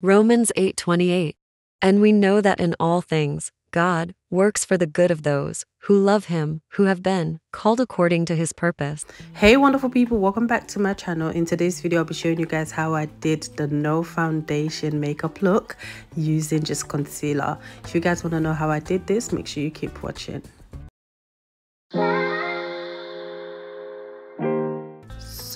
Romans 8:28. And we know that in all things God works for the good of those who love him, who have been called according to his purpose. Hey wonderful people, welcome back to my channel. In today's video, I'll be showing you guys how I did the no foundation makeup look using just concealer. If you guys want to know how I did this, make sure you keep watching.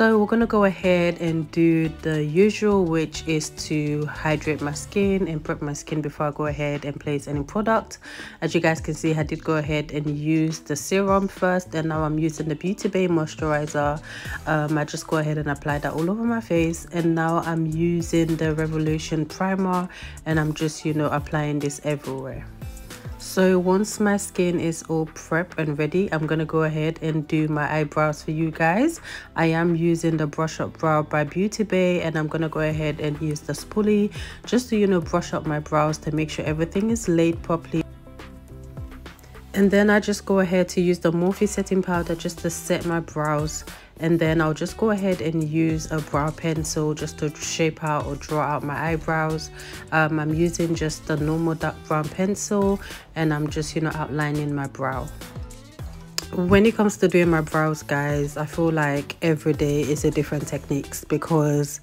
So we're gonna go ahead and do the usual which is to hydrate my skin and prep my skin before I go ahead and place any product. As you guys can see I did go ahead and use the serum first and now I'm using the Beauty Bay moisturizer. Um, I just go ahead and apply that all over my face and now I'm using the Revolution primer and I'm just you know applying this everywhere so once my skin is all prep and ready i'm gonna go ahead and do my eyebrows for you guys. I am using the brush up brow by beauty bay and i'm gonna go ahead and use the spoolie just to you know brush up my brows to make sure everything is laid properly and then I just go ahead to use the Morphe setting powder just to set my brows. And then I'll just go ahead and use a brow pencil just to shape out or draw out my eyebrows. Um, I'm using just the normal dark brown pencil and I'm just you know outlining my brow. When it comes to doing my brows guys I feel like every day is a different techniques because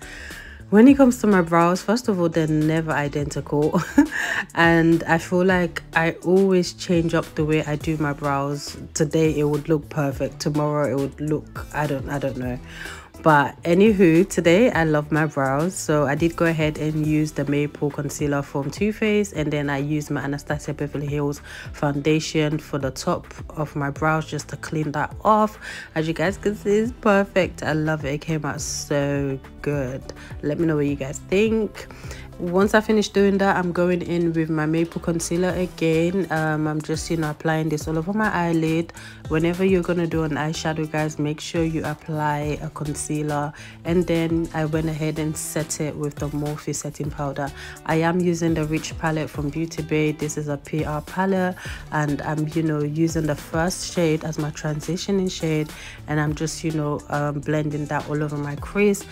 when it comes to my brows first of all they're never identical. And i feel like i always change up the way i do my brows. Today it would look perfect. Tomorrow it would look i don't i don't know but anywho today i love my brows so i did go ahead and use the maple concealer from Too Faced and then i used my anastasia beverly hills foundation for the top of my brows just to clean that off. As you guys can see it's perfect. I love it. It came out so good. Let me know what you guys think once i finish doing that i'm going in with my maple concealer again. Um, i'm just you know applying this all over my eyelid. Whenever you're gonna do an eyeshadow guys make sure you apply a concealer. And then i went ahead and set it with the morphe setting powder. I am using the rich palette from beauty bay. This is a pr palette. And i'm you know using the first shade as my transitioning shade. And i'm just you know um, blending that all over my crease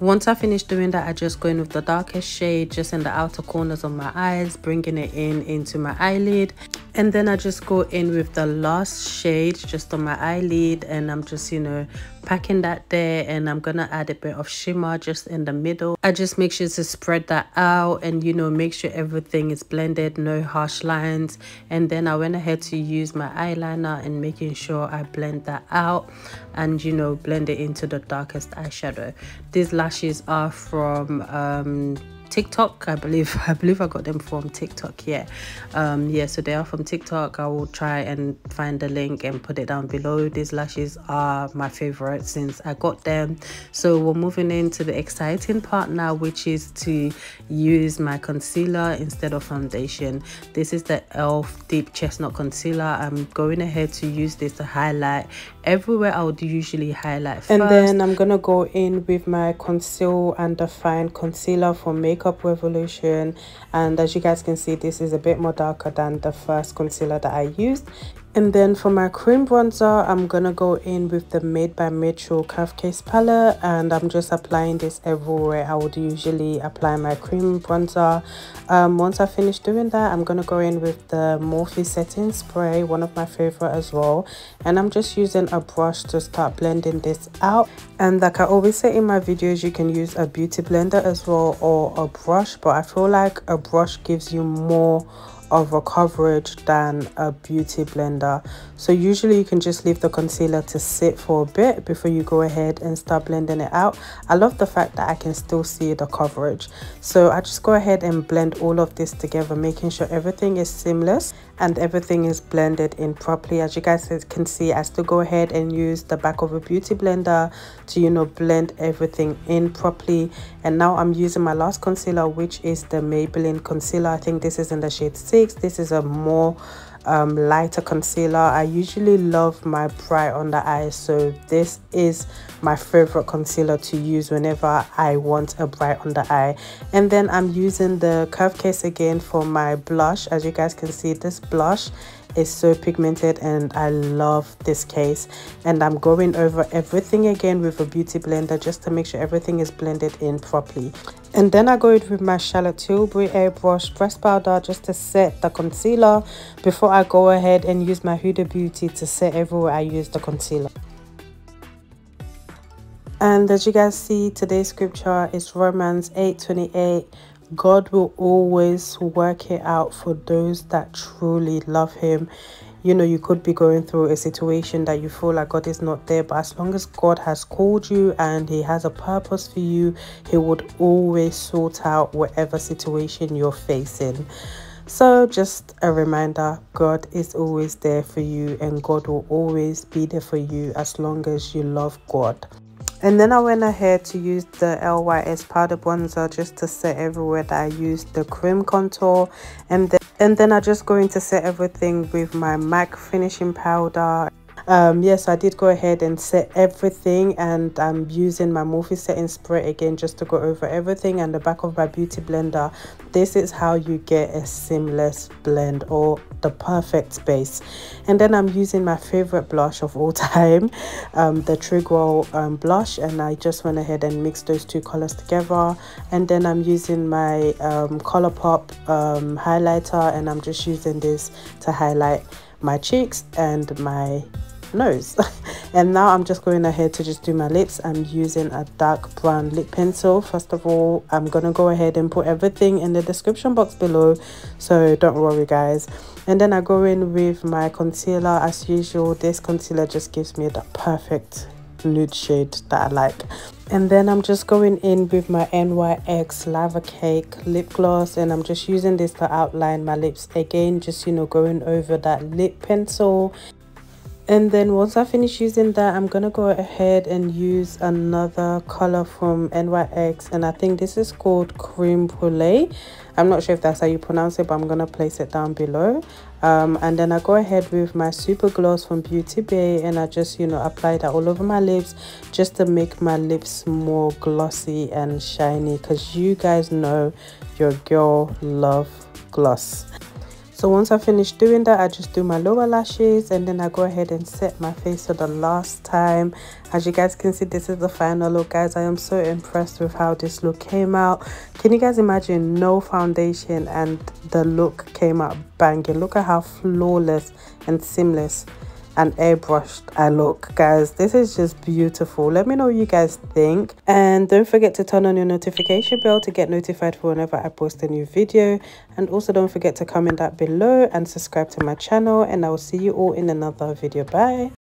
once I finish doing that, I just go in with the darkest shade just in the outer corners of my eyes, bringing it in into my eyelid. And then I just go in with the last shade just on my eyelid and I'm just, you know, packing that there and I'm gonna add a bit of shimmer just in the middle. I just make sure to spread that out and, you know, make sure everything is blended, no harsh lines. And then I went ahead to use my eyeliner and making sure I blend that out and, you know, blend it into the darkest eyeshadow. These lashes are from um, TikTok. I believe I believe I got them from TikTok. Yeah, um, yeah. So they are from TikTok. I will try and find the link and put it down below. These lashes are my favorite since I got them. So we're moving into the exciting part now, which is to use my concealer instead of foundation. This is the Elf Deep Chestnut Concealer. I'm going ahead to use this to highlight everywhere I would usually highlight first. And then I'm gonna go in with my conceal and define concealer from Makeup Revolution and as you guys can see this is a bit more darker than the first concealer that I used and then for my cream bronzer, I'm gonna go in with the Made by Mitchell Curve Case palette and I'm just applying this everywhere I would usually apply my cream bronzer. Um, once I finish doing that, I'm gonna go in with the Morphe Setting Spray, one of my favorite as well. And I'm just using a brush to start blending this out. And like I always say in my videos, you can use a beauty blender as well or a brush, but I feel like a brush gives you more of a coverage than a beauty blender. So usually you can just leave the concealer to sit for a bit before you go ahead and start blending it out. I love the fact that i can still see the coverage. So i just go ahead and blend all of this together making sure everything is seamless and everything is blended in properly. As you guys can see i still go ahead and use the back of a beauty blender to you know blend everything in properly. And now i'm using my last concealer which is the maybelline concealer. I think this is in the shade 6 this is a more um, lighter concealer. I usually love my bright under eyes so this is my favorite concealer to use whenever i want a bright under eye. And then i'm using the curve case again for my blush. As you guys can see this blush is so pigmented and I love this case. And I'm going over everything again with a beauty blender just to make sure everything is blended in properly. And then I go in with my Charlotte Tilbury airbrush press powder just to set the concealer before I go ahead and use my Huda Beauty to set everywhere I use the concealer. And as you guys see today's scripture is Romans 8 28 God will always work it out for those that truly love Him. You know, you could be going through a situation that you feel like God is not there, but as long as God has called you and He has a purpose for you, He would always sort out whatever situation you're facing. So, just a reminder God is always there for you, and God will always be there for you as long as you love God and then I went ahead to use the LYS powder bronzer just to set everywhere that I used the cream contour. And then and then I'm just going to set everything with my MAC finishing powder um yes i did go ahead and set everything and i'm using my morphe setting spray again just to go over everything and the back of my beauty blender. This is how you get a seamless blend or the perfect base and then i'm using my favorite blush of all time um the Trigwell um, blush. And i just went ahead and mixed those two colors together. And then i'm using my um Colourpop um highlighter and i'm just using this to highlight my cheeks and my nose. And now i'm just going ahead to just do my lips. I'm using a dark brown lip pencil. First of all i'm gonna go ahead and put everything in the description box below. So don't worry guys. And then i go in with my concealer. As usual this concealer just gives me the perfect nude shade that i like. And then i'm just going in with my nyx lava cake lip gloss. And i'm just using this to outline my lips again just you know going over that lip pencil and then once I finish using that I'm gonna go ahead and use another color from NYX and I think this is called cream Brulee I'm not sure if that's how you pronounce it but I'm gonna place it down below. Um, and then I go ahead with my super gloss from Beauty Bay and I just you know apply that all over my lips just to make my lips more glossy and shiny because you guys know your girl love gloss so once I finish doing that I just do my lower lashes and then I go ahead and set my face for the last time. As you guys can see this is the final look guys. I am so impressed with how this look came out. Can you guys imagine no foundation and the look came out banging? Look at how flawless and seamless and airbrushed I look. Guys this is just beautiful. Let me know what you guys think. And don't forget to turn on your notification bell to get notified for whenever I post a new video. And also don't forget to comment that below and subscribe to my channel. And I will see you all in another video. Bye